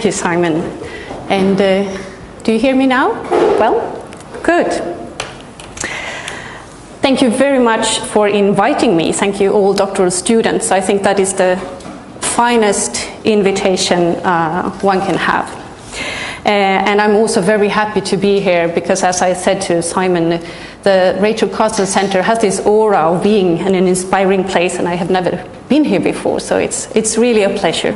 Thank you, Simon. And uh, do you hear me now? Well, good. Thank you very much for inviting me. Thank you, all doctoral students. I think that is the finest invitation uh, one can have. Uh, and I'm also very happy to be here because, as I said to Simon, the Rachel Carson Center has this aura of being an inspiring place, and I have never been here before, so it's, it's really a pleasure.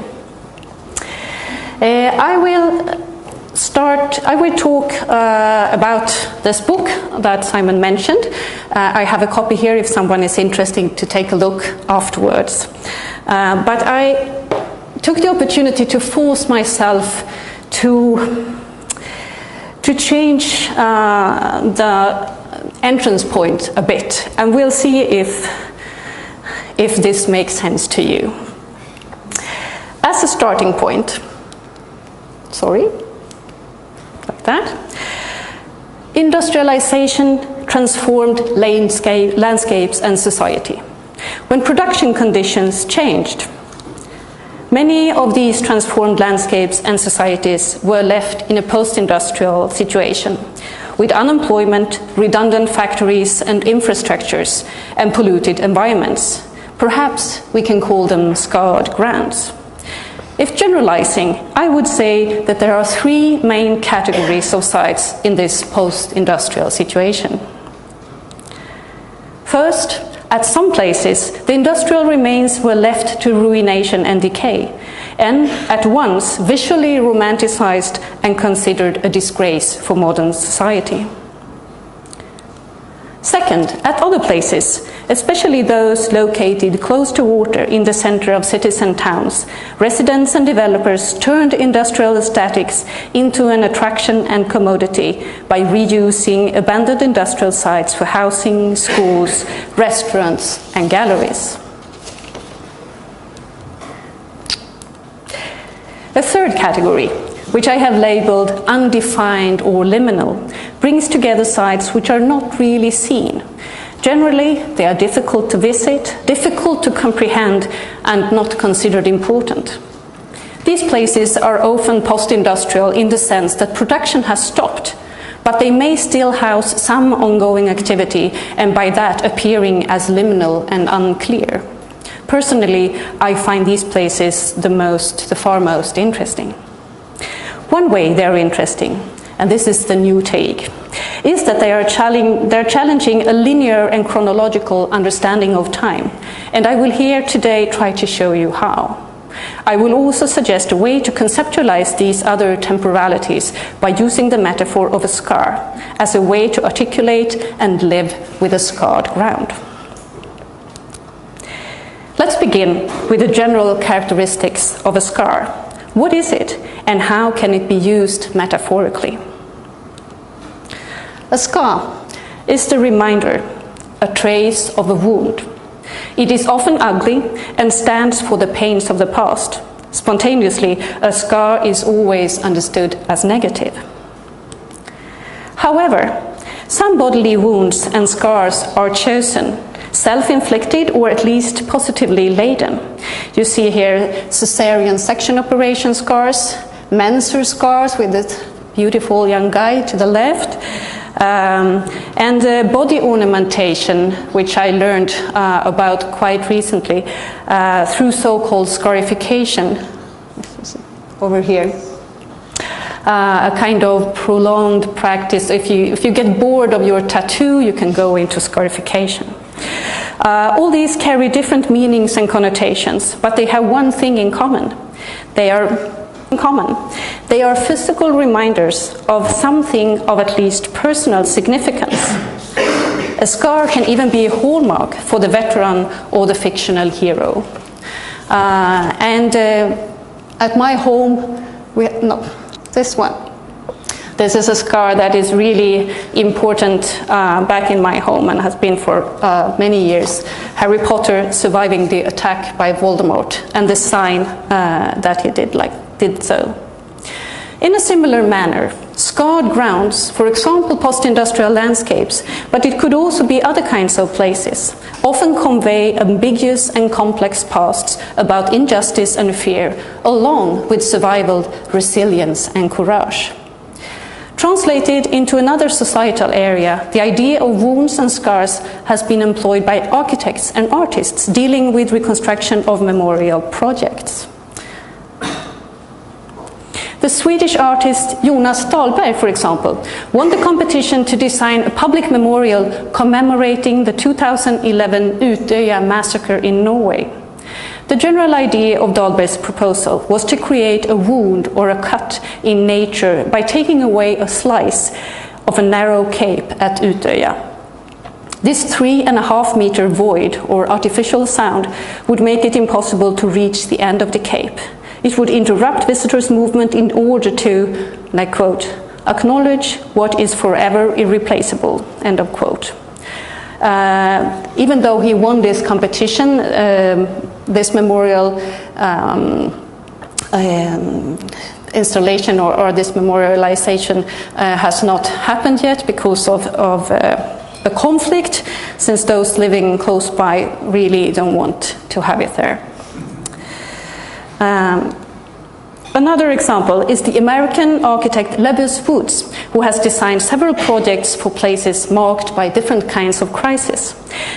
Uh, I will start, I will talk uh, about this book that Simon mentioned. Uh, I have a copy here if someone is interested to take a look afterwards. But I took the opportunity to force myself to, to change uh, the entrance point a bit, and we'll see if, if this makes sense to you. As a starting point, sorry, like that, industrialization transformed landscape, landscapes and society. When production conditions changed, Many of these transformed landscapes and societies were left in a post industrial situation with unemployment, redundant factories and infrastructures, and polluted environments. Perhaps we can call them scarred grounds. If generalizing, I would say that there are three main categories of sites in this post industrial situation. First, at some places, the industrial remains were left to ruination and decay, and at once visually romanticized and considered a disgrace for modern society. Second, at other places, especially those located close to water in the center of cities and towns, residents and developers turned industrial statics into an attraction and commodity by reusing abandoned industrial sites for housing, schools, restaurants, and galleries. A third category, which I have labeled undefined or liminal, brings together sites which are not really seen. Generally, they are difficult to visit, difficult to comprehend, and not considered important. These places are often post industrial in the sense that production has stopped, but they may still house some ongoing activity, and by that appearing as liminal and unclear. Personally, I find these places the most, the far most interesting. One way they're interesting, and this is the new take, is that they are challenging, they're challenging a linear and chronological understanding of time. And I will here today try to show you how. I will also suggest a way to conceptualize these other temporalities by using the metaphor of a scar as a way to articulate and live with a scarred ground. Let's begin with the general characteristics of a scar. What is it, and how can it be used metaphorically? A scar is the reminder, a trace of a wound. It is often ugly and stands for the pains of the past. Spontaneously, a scar is always understood as negative. However, some bodily wounds and scars are chosen self inflicted or at least positively laden. You see here cesarean section operation scars, Mensur scars with this beautiful young guy to the left. Um, and uh, body ornamentation, which I learned uh, about quite recently uh, through so called scarification. Over here. Uh, a kind of prolonged practice. If you, if you get bored of your tattoo, you can go into scarification. Uh, all these carry different meanings and connotations, but they have one thing in common. They are common. They are physical reminders of something of at least personal significance. A scar can even be a hallmark for the veteran or the fictional hero. Uh, and uh, at my home, we, no, this one. This is a scar that is really important uh, back in my home and has been for uh, many years. Harry Potter surviving the attack by Voldemort and the sign uh, that he did, like, did so. In a similar manner, scarred grounds, for example, post industrial landscapes, but it could also be other kinds of places, often convey ambiguous and complex pasts about injustice and fear, along with survival, resilience, and courage. Translated into another societal area, the idea of wounds and scars has been employed by architects and artists dealing with reconstruction of memorial projects. The Swedish artist Jonas Dahlberg, for example, won the competition to design a public memorial commemorating the 2011 Utøya massacre in Norway. The general idea of Dahlberg's proposal was to create a wound or a cut in nature by taking away a slice of a narrow cape at Utøya. This three and a half meter void or artificial sound would make it impossible to reach the end of the cape. It would interrupt visitors' movement in order to, and I quote, acknowledge what is forever irreplaceable, end of quote. Uh, even though he won this competition, um, this memorial um, um, installation or, or, this memorialization uh, has not happened yet because of, of uh, conflict, since those living close by really don't want to have it there. Um, Another example is the American architect Lebbeus Woods, who has designed several projects for places marked by different kinds of crisis.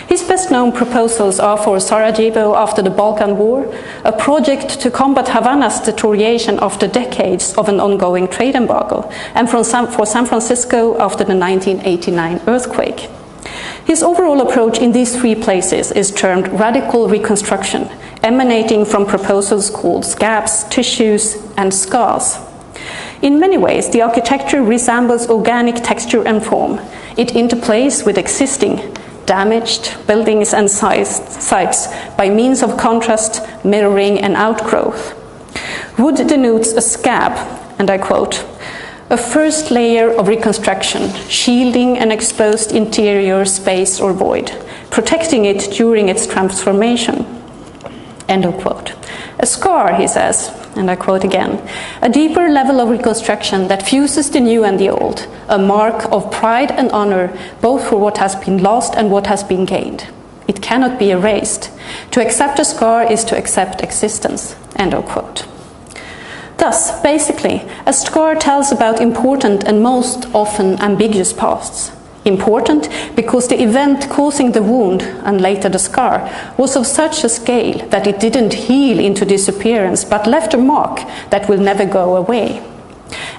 His best known proposals are for Sarajevo after the Balkan War, a project to combat Havana's deterioration after decades of an ongoing trade embargo, and for San Francisco after the 1989 earthquake. His overall approach in these three places is termed radical reconstruction, emanating from proposals called scabs, tissues, and scars. In many ways, the architecture resembles organic texture and form. It interplays with existing, damaged buildings and sites by means of contrast, mirroring, and outgrowth. Wood denotes a scab, and I quote, a first layer of reconstruction, shielding an exposed interior space or void, protecting it during its transformation. End of quote. A scar, he says, and I quote again, a deeper level of reconstruction that fuses the new and the old, a mark of pride and honor both for what has been lost and what has been gained. It cannot be erased. To accept a scar is to accept existence. End of quote. Thus, basically, a scar tells about important and most often ambiguous pasts. Important because the event causing the wound and later the scar was of such a scale that it didn't heal into disappearance but left a mark that will never go away.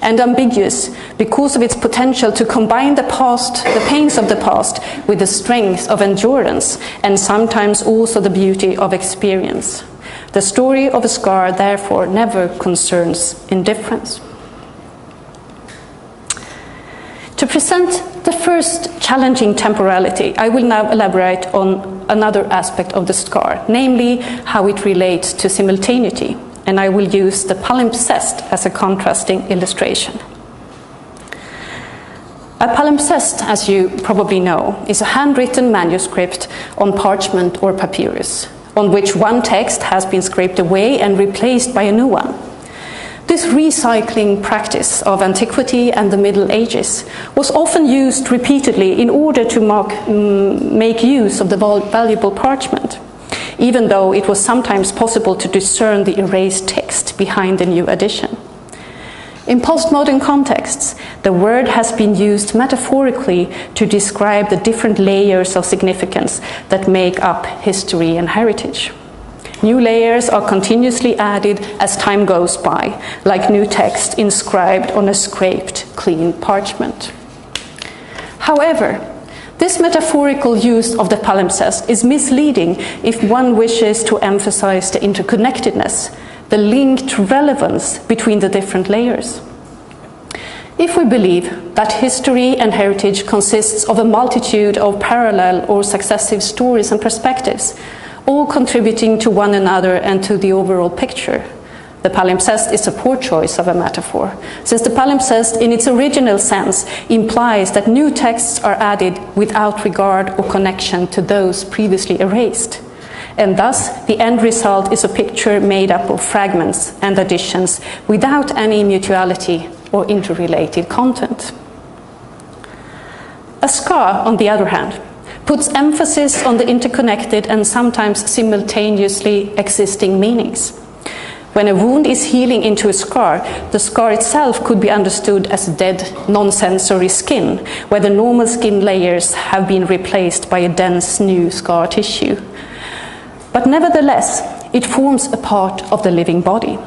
And ambiguous because of its potential to combine the past, the pains of the past, with the strength of endurance and sometimes also the beauty of experience. The story of a scar, therefore, never concerns indifference. To present the first challenging temporality, I will now elaborate on another aspect of the scar, namely how it relates to simultaneity, and I will use the palimpsest as a contrasting illustration. A palimpsest, as you probably know, is a handwritten manuscript on parchment or papyrus on which one text has been scraped away and replaced by a new one. This recycling practice of antiquity and the Middle Ages was often used repeatedly in order to mark, mm, make use of the valuable parchment, even though it was sometimes possible to discern the erased text behind the new edition. In postmodern contexts, the word has been used metaphorically to describe the different layers of significance that make up history and heritage. New layers are continuously added as time goes by, like new text inscribed on a scraped, clean parchment. However, this metaphorical use of the palimpsest is misleading if one wishes to emphasize the interconnectedness the linked relevance between the different layers. If we believe that history and heritage consists of a multitude of parallel or successive stories and perspectives, all contributing to one another and to the overall picture, the palimpsest is a poor choice of a metaphor, since the palimpsest, in its original sense, implies that new texts are added without regard or connection to those previously erased and thus the end result is a picture made up of fragments and additions without any mutuality or interrelated content. A scar, on the other hand, puts emphasis on the interconnected and sometimes simultaneously existing meanings. When a wound is healing into a scar, the scar itself could be understood as dead, non sensory skin, where the normal skin layers have been replaced by a dense new scar tissue. But nevertheless, it forms a part of the living body.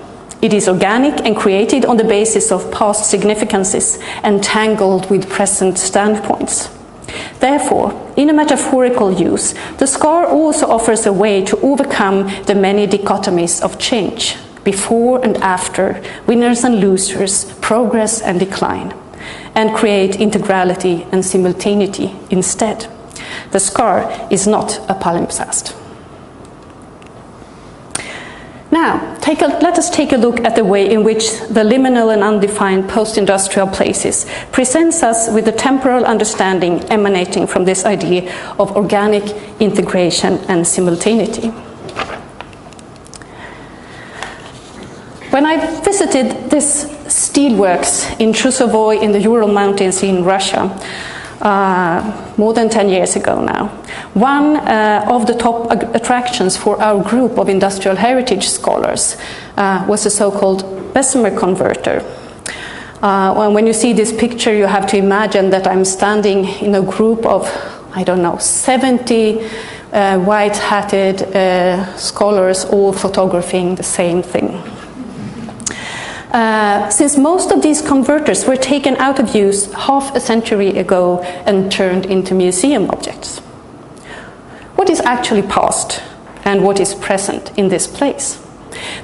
It is organic and created on the basis of past significances, entangled with present standpoints. Therefore, in a metaphorical use, the scar also offers a way to overcome the many dichotomies of change before and after, winners and losers, progress and decline, and create integrality and simultaneity instead. The scar is not a palimpsest. Now, a, let us take a look at the way in which the liminal and undefined post industrial places presents us with a temporal understanding emanating from this idea of organic integration and simultaneity. When I visited this steelworks in Chusovoy in the Ural Mountains in Russia, more than 10 years ago now. One uh, of the top attractions for our group of industrial heritage scholars uh, was the so called Bessemer converter. Uh, when you see this picture, you have to imagine that I'm standing in a group of, I don't know, 70 uh, white hatted uh, scholars all photographing the same thing. Uh, since most of these converters were taken out of use half a century ago and turned into museum objects. What is actually past and what is present in this place?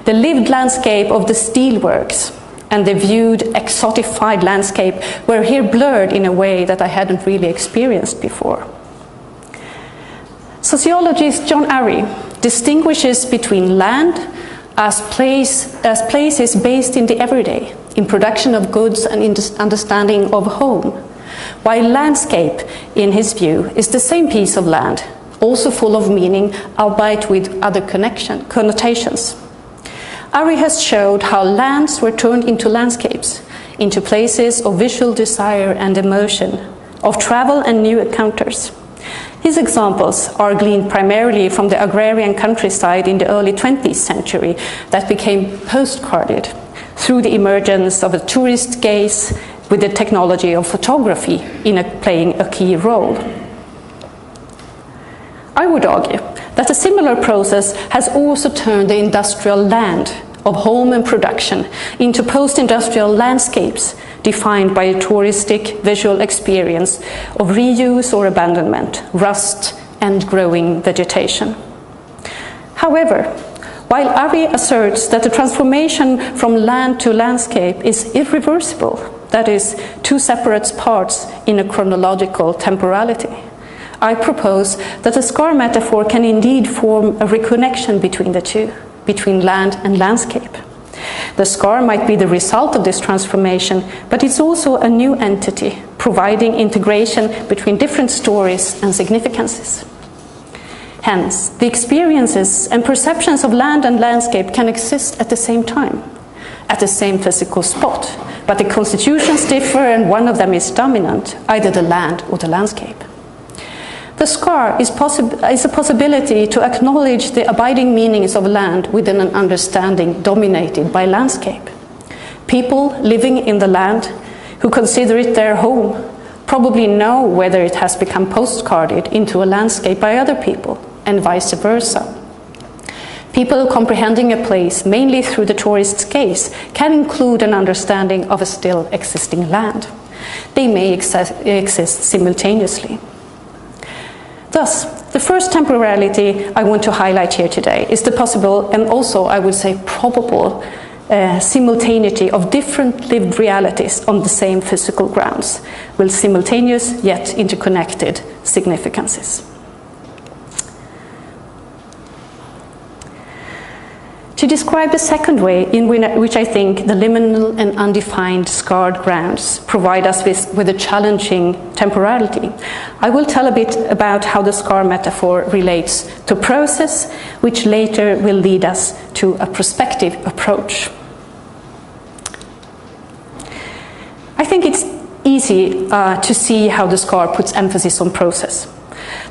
The lived landscape of the steelworks and the viewed exotified landscape were here blurred in a way that I hadn't really experienced before. Sociologist John Urry distinguishes between land as, place, as places based in the everyday, in production of goods and in understanding of home. While landscape, in his view, is the same piece of land, also full of meaning, albeit with other connection, connotations. Urry has showed how lands were turned into landscapes, into places of visual desire and emotion, of travel and new encounters. His examples are gleaned primarily from the agrarian countryside in the early 20th century that became postcarded through the emergence of a tourist gaze with the technology of photography in a, playing a key role. I would argue that a similar process has also turned the industrial land of home and production into post industrial landscapes defined by a touristic visual experience of reuse or abandonment, rust, and growing vegetation. However, while Urry asserts that the transformation from land to landscape is irreversible, that is, two separate parts in a chronological temporality, I propose that the scar metaphor can indeed form a reconnection between the two, between land and landscape. The scar might be the result of this transformation, but it's also a new entity, providing integration between different stories and significances. Hence, the experiences and perceptions of land and landscape can exist at the same time, at the same physical spot, but the constitutions differ and one of them is dominant, either the land or the landscape. The scar is, is, a possibility to acknowledge the abiding meanings of land within an understanding dominated by landscape. People living in the land who consider it their home probably know whether it has become postcarded into a landscape by other people, and vice versa. People comprehending a place mainly through the tourist's gaze can include an understanding of a still existing land. They may exist simultaneously. Thus, the first temporality I want to highlight here today is the possible and also, I would say, probable uh, simultaneity of different lived realities on the same physical grounds, with simultaneous yet interconnected significances. To describe the second way in which I think the liminal and undefined scarred grounds provide us with, with a challenging temporality, I will tell a bit about how the scar metaphor relates to process, which later will lead us to a prospective approach. I think it's easy uh, to see how the scar puts emphasis on process.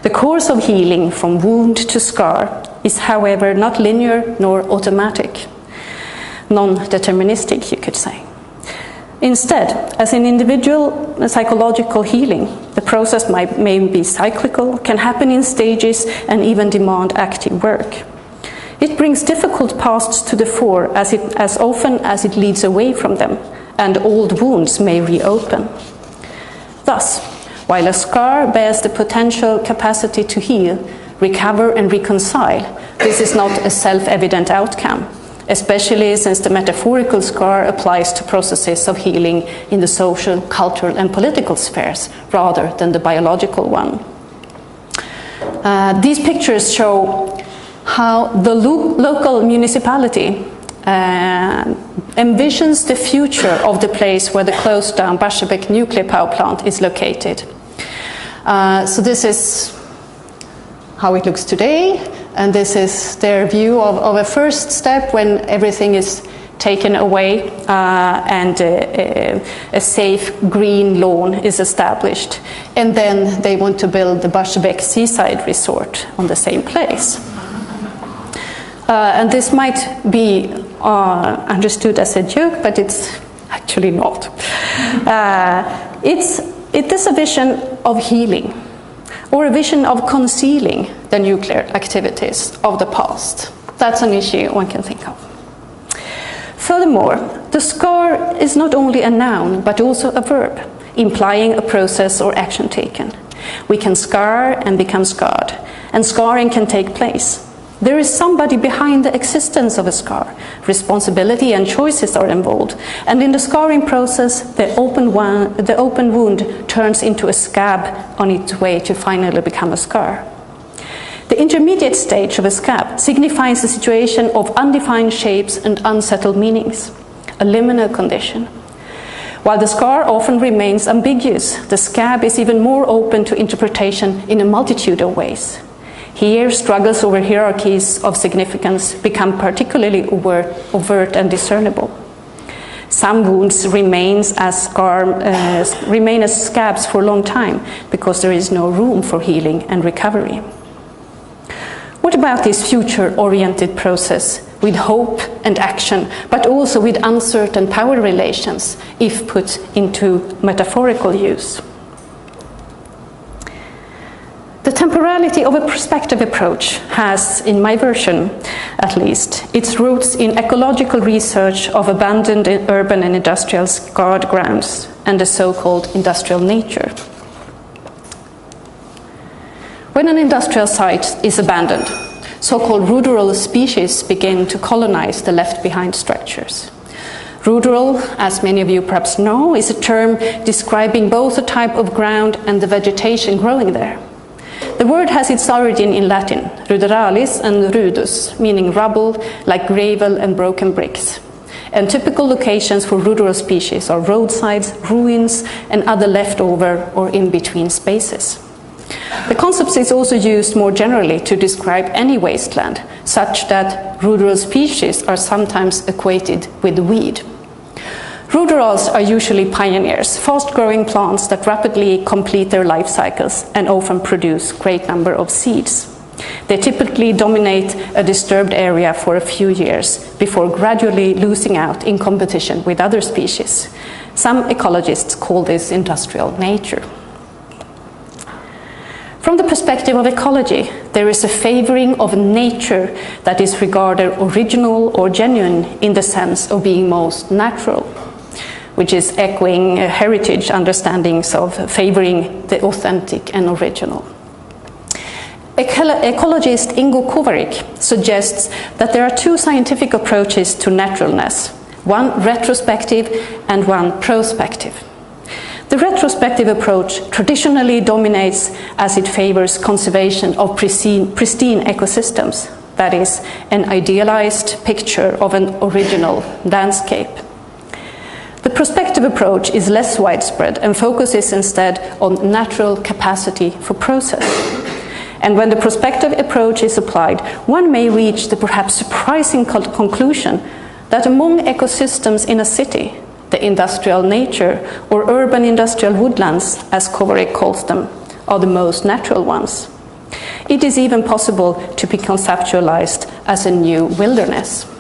The course of healing from wound to scar is, however, not linear nor automatic, non deterministic, you could say. Instead, as in individual psychological healing, the process might, may be cyclical, can happen in stages, and even demand active work. It brings difficult pasts to the fore as, it, as often as it leads away from them, and old wounds may reopen. Thus, while a scar bears the potential capacity to heal, recover, and reconcile, this is not a self evident outcome, especially since the metaphorical scar applies to processes of healing in the social, cultural, and political spheres rather than the biological one. Uh, these pictures show how the lo- local municipality uh, envisions the future of the place where the closed down Barsebäck nuclear power plant is located. Uh, so this is how it looks today, and this is their view of, of a first step when everything is taken away uh, and a, a, safe green lawn is established. And then they want to build the Barsebäck seaside resort on the same place. Uh, and this might be uh, understood as a joke, but it's actually not. Uh, it's, it is a vision of healing or a vision of concealing the nuclear activities of the past. That's an issue one can think of. Furthermore, the scar is not only a noun but also a verb, implying a process or action taken. We can scar and become scarred, and scarring can take place. There is somebody behind the existence of a scar. Responsibility and choices are involved. And in the scarring process, the open, one, the open wound turns into a scab on its way to finally become a scar. The intermediate stage of a scab signifies a situation of undefined shapes and unsettled meanings, a liminal condition. While the scar often remains ambiguous, the scab is even more open to interpretation in a multitude of ways. Here, struggles over hierarchies of significance become particularly overt, overt and discernible. Some wounds as scar, uh, remain as scabs for a long time because there is no room for healing and recovery. What about this future oriented process with hope and action, but also with uncertain power relations if put into metaphorical use? The temporality of a prospective approach has, in my version at least, its roots in ecological research of abandoned urban and industrial scarred grounds and the so called industrial nature. When an industrial site is abandoned, so called ruderal species begin to colonize the left behind structures. Ruderal, as many of you perhaps know, is a term describing both the type of ground and the vegetation growing there. The word has its origin in Latin, ruderalis and rudus, meaning rubble, like gravel and broken bricks. And typical locations for ruderal species are roadsides, ruins, and other leftover or in between spaces. The concept is also used more generally to describe any wasteland, such that ruderal species are sometimes equated with weed. Ruderals are usually pioneers, fast-growing plants that rapidly complete their life cycles and often produce great number of seeds. They typically dominate a disturbed area for a few years before gradually losing out in competition with other species. Some ecologists call this industrial nature. From the perspective of ecology, there is a favoring of nature that is regarded original or genuine in the sense of being most natural which is echoing heritage understandings of favoring the authentic and original. Ecologist Ingo Kowarik suggests that there are two scientific approaches to naturalness one retrospective and one prospective. The retrospective approach traditionally dominates as it favors conservation of pristine, pristine ecosystems, that is, an idealized picture of an original landscape. The prospective approach is less widespread and focuses instead on natural capacity for process. And when the prospective approach is applied, one may reach the perhaps surprising conclusion that among ecosystems in a city, the industrial nature, or urban industrial woodlands, as Kowarik calls them, are the most natural ones. It is even possible to be conceptualized as a new wilderness.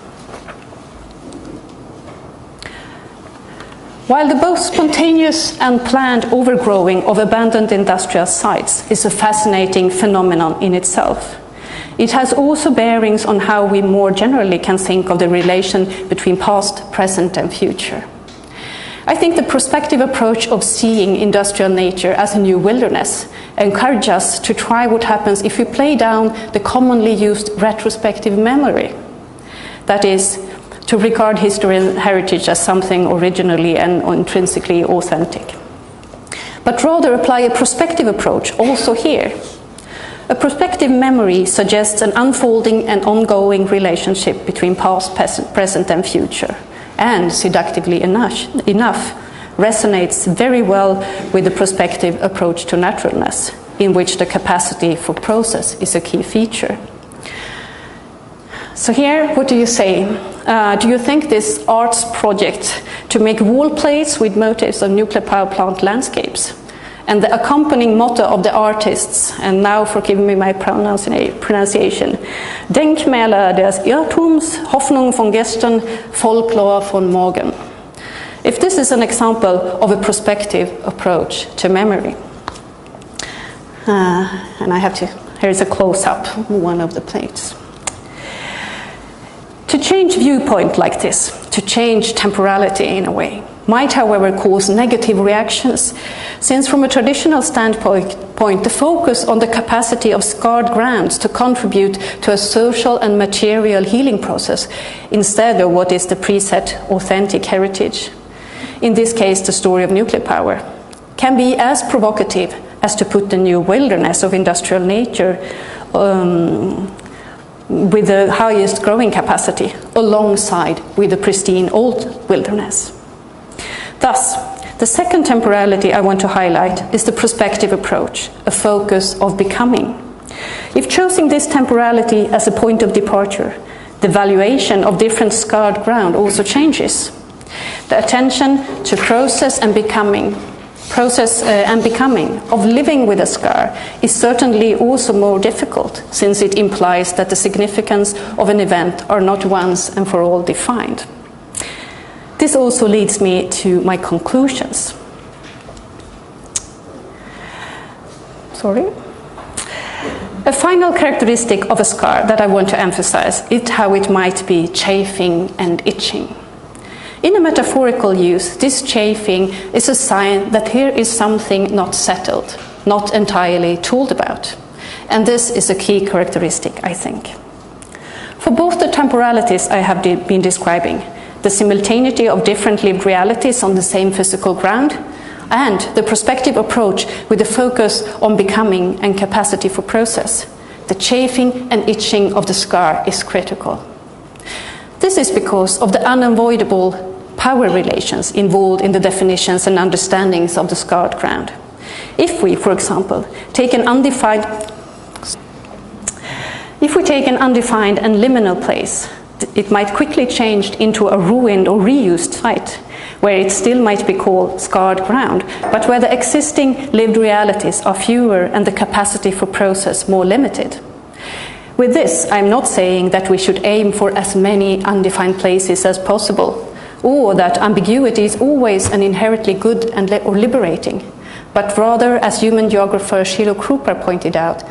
While the both spontaneous and planned overgrowing of abandoned industrial sites is a fascinating phenomenon in itself, it has also bearings on how we more generally can think of the relation between past, present, and future. I think the prospective approach of seeing industrial nature as a new wilderness encourages us to try what happens if we play down the commonly used retrospective memory. That is, to regard history and heritage as something originally and intrinsically authentic. But rather apply a prospective approach also here. A prospective memory suggests an unfolding and ongoing relationship between past, present, and future and seductively enough, enough resonates very well with the prospective approach to naturalness, in which the capacity for process is a key feature. So, here, what do you say? Uh, do you think this arts project to make wall plates with motifs of nuclear power plant landscapes and the accompanying motto of the artists, and now forgive me my pronunciation, Denkmäler des Irrtums, Hoffnung von gestern, Folklore von morgen. If this is an example of a prospective approach to memory. Uh, and I have to, here's a close up, one of the plates. To change viewpoint like this, to change temporality in a way, might, however, cause negative reactions, since, from a traditional standpoint, the focus on the capacity of scarred grounds to contribute to a social and material healing process instead of what is the preset authentic heritage, in this case, the story of nuclear power, can be as provocative as to put the new wilderness of industrial nature. Um, with the highest growing capacity alongside with the pristine old wilderness. Thus, the second temporality I want to highlight is the prospective approach, a focus of becoming. If choosing this temporality as a point of departure, the valuation of different scarred ground also changes. The attention to process and becoming, process uh, and becoming of living with a scar is certainly also more difficult since it implies that the significance of an event are not once and for all defined. This also leads me to my conclusions. Sorry. A final characteristic of a scar that I want to emphasize is how it might be chafing and itching. In a metaphorical use, this chafing is a sign that here is something not settled, not entirely told about. And this is a key characteristic, I think. For both the temporalities I have de been describing, the simultaneity of different lived realities on the same physical ground, and the prospective approach with a focus on becoming and capacity for process. The chafing and itching of the scar is critical. This is because of the unavoidable power relations involved in the definitions and understandings of the scarred ground. If we, for example, take an undefined if we take an undefined and liminal place, it might quickly change into a ruined or reused site, where it still might be called scarred ground, but where the existing lived realities are fewer and the capacity for process more limited. With this, I'm not saying that we should aim for as many undefined places as possible, or that ambiguity is always an inherently good and or liberating, but rather, as human geographer Shiloh Krupar pointed out,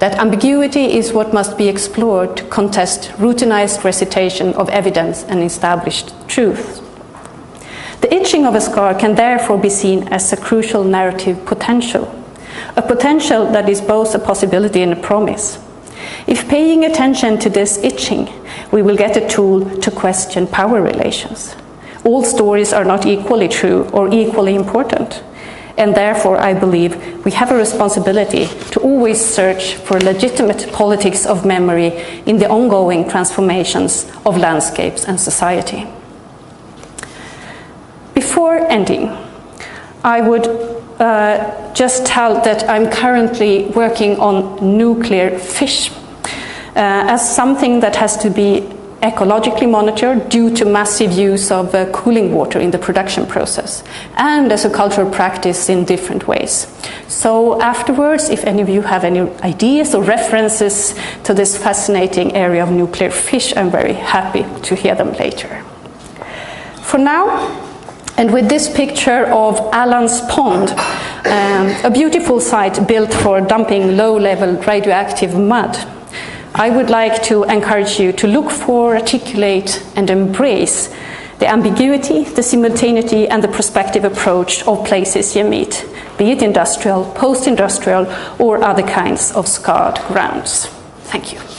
that ambiguity is what must be explored to contest routinized recitation of evidence and established truth. The itching of a scar can therefore be seen as a crucial narrative potential, a potential that is both a possibility and a promise. If paying attention to this itching, we will get a tool to question power relations. All stories are not equally true or equally important. And therefore, I believe we have a responsibility to always search for legitimate politics of memory in the ongoing transformations of landscapes and society. Before ending, I would uh, just tell that I'm currently working on nuclear fish uh, as something that has to be ecologically monitored due to massive use of uh, cooling water in the production process, and as a cultural practice in different ways. So, afterwards, if any of you have any ideas or references to this fascinating area of nuclear fish, I'm very happy to hear them later. For now, and with this picture of Allen's Pond, um, a beautiful site built for dumping low level radioactive mud, I would like to encourage you to look for, articulate, and embrace the ambiguity, the simultaneity, and the prospective approach of places you meet, be it industrial, post industrial, or other kinds of scarred grounds. Thank you.